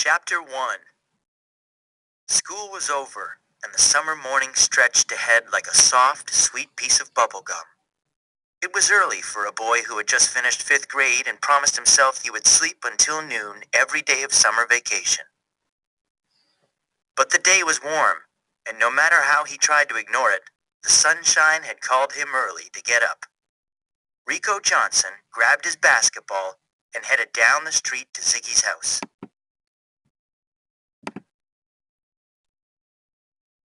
Chapter 1 School was over, and the summer morning stretched ahead like a soft, sweet piece of bubblegum. It was early for a boy who had just finished fifth grade and promised himself he would sleep until noon every day of summer vacation. But the day was warm, and no matter how he tried to ignore it, the sunshine had called him early to get up. Rico Johnson grabbed his basketball and headed down the street to Ziggy's house.